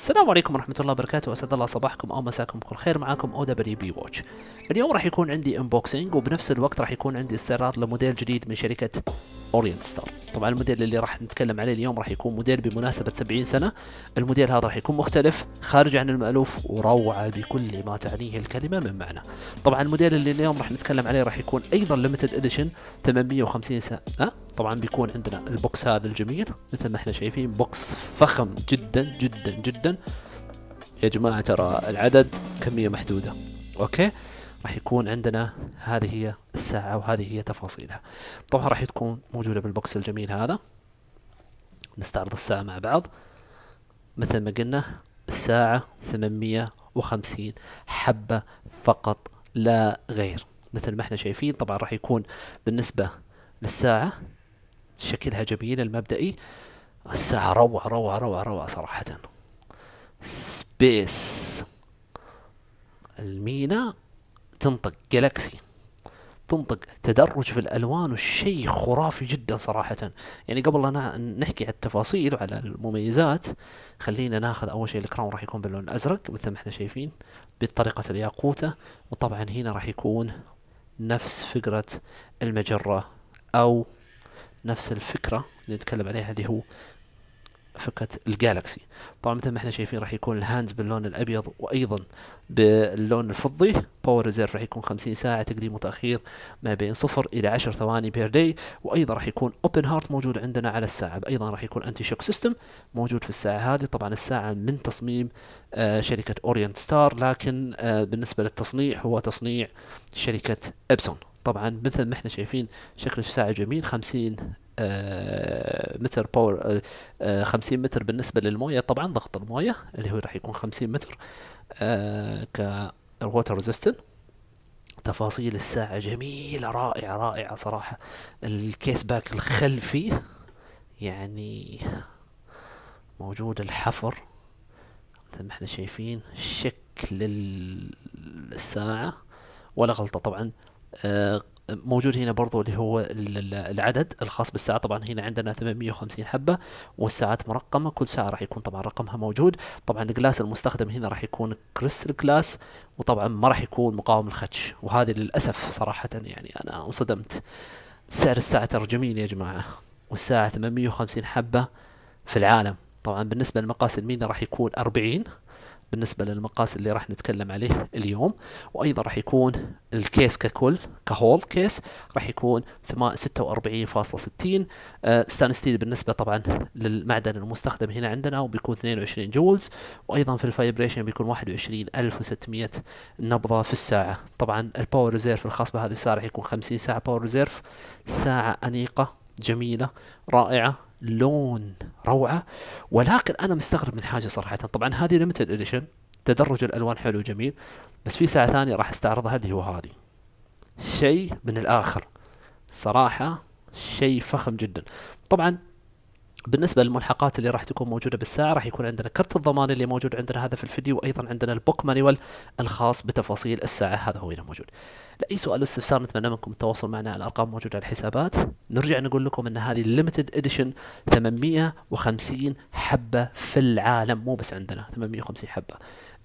السلام عليكم ورحمة الله وبركاته. أسعد الله صباحكم أو مساكم بكل خير معاكم OWB Watch اليوم راح يكون عندي unboxing وبنفس الوقت راح يكون عندي استعراض لموديل جديد من شركة Orient Star طبعا الموديل اللي راح نتكلم عليه اليوم راح يكون موديل بمناسبة 70 سنة. الموديل هذا راح يكون مختلف خارج عن المألوف وروعة بكل ما تعنيه الكلمة من معنى. طبعا الموديل اللي اليوم راح نتكلم عليه راح يكون أيضا limited edition 850 سنة. أه؟ طبعا بيكون عندنا ال box هذا الجميل مثل ما إحنا شايفين box فخم جدا جدا جدا. يا جماعة ترى العدد كمية محدودة. okay؟ راح يكون عندنا هذه هي الساعة وهذه هي تفاصيلها. طبعا راح تكون موجودة بال box الجميل هذا. نستعرض الساعة مع بعض. مثل ما قلنا الساعة 850 حبة فقط لا غير. مثل ما إحنا شايفين طبعا راح يكون بالنسبة للساعة شكلها جميل المبدئي. الساعة روعة روعة روعة روعة صراحة. space المينا تنطق galaxy تنطق تدرج في الألوان والشيء خرافي جدا صراحة. يعني قبل لا نحكي على التفاصيل وعلى المميزات خلينا ناخذ أول شيء ال crown راح يكون باللون الأزرق مثل ما إحنا شايفين بطريقه الياقوتة. وطبعا هنا راح يكون نفس فكرة المجرة أو نفس الفكرة اللي نتكلم عليها اللي هو فكرة ال galaxy. طبعا مثل ما إحنا شايفين راح يكون ال hands باللون الأبيض وأيضا باللون الفضي. power reserve راح يكون 50 ساعة تقديم وتأخير ما بين صفر إلى 10 ثواني per day وأيضا راح يكون open heart موجود عندنا على الساعة. أيضا راح يكون anti shock system موجود في الساعة هذه. طبعا الساعة من تصميم آه شركة Orient Star لكن آه بالنسبة للتصنيع هو تصنيع شركة Epson طبعا مثل ما إحنا شايفين شكل الساعة جميل. 50 آه متر power آه 50 متر بالنسبة للموية. طبعا ضغط الموية اللي هو راح يكون 50 متر آه ك water resistant تفاصيل الساعة جميلة رائعة رائعة صراحة. ال case back الخلفي يعني موجود الحفر مثل ما إحنا شايفين شكل الساعة. ولا غلطة طبعا آه موجود هنا برضو اللي هو العدد الخاص بالساعة. طبعا هنا عندنا 850 حبة والساعات مرقمة. كل ساعة راح يكون طبعا رقمها موجود. طبعا الجلاس المستخدم هنا راح يكون كريستال جلاس وطبعا ما راح يكون مقاوم الخدش. وهذه للأسف صراحة يعني أنا انصدمت. سعر الساعة ترى جميل يا جماعة. والساعة 850 حبة في العالم. طبعا بالنسبة لمقاس المينا راح يكون 40 بالنسبة للمقاس اللي راح نتكلم عليه اليوم وأيضا راح يكون ال case ككل ك whole case راح يكون 46.60 آه stainless steel بالنسبة طبعا للمعدن المستخدم هنا عندنا وبيكون 22 jewels. وأيضا في ال vibration بيكون 21600 نبضة في الساعة. طبعا ال power reserve الخاص بهذه الساعة راح يكون 50 ساعة power reserve ساعة أنيقة جميلة رائعة. لون روعة. ولكن أنا مستغرب من حاجة صراحة. طبعا هذه limited edition تدرج الألوان حلو جميل بس في ساعة ثانية راح استعرضها اللي هو هذه. شيء من الآخر. صراحة شيء فخم جدا. طبعا بالنسبة للملحقات اللي راح تكون موجودة بالساعة راح يكون عندنا كرت الضمان اللي موجود عندنا هذا في الفيديو وأيضا عندنا ال book manual الخاص بتفاصيل الساعة هذا هو هنا موجود. لأي سؤال استفسار نتمنى منكم التواصل معنا على الأرقام موجودة على الحسابات. نرجع نقول لكم أن هذه ال limited edition 850 حبة في العالم مو بس عندنا 850 حبة.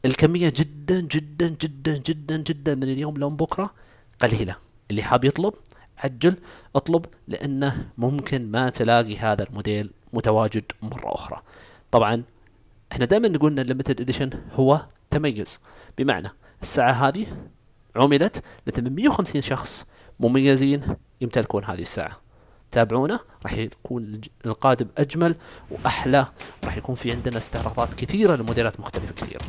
الكمية جدا جدا جدا جدا جدا من اليوم لين بكرة قليلة. اللي حاب يطلب عجل اطلب لأنه ممكن ما تلاقي هذا الموديل متواجد مرة أخرى. طبعا إحنا دائما نقول إن ال limited edition هو تميز. بمعنى الساعة هذه عملت ل 850 شخص مميزين يمتلكون هذه الساعة. تابعونا راح يكون القادم أجمل وأحلى راح يكون في عندنا استعراضات كثيرة لموديلات مختلفة كثيرة.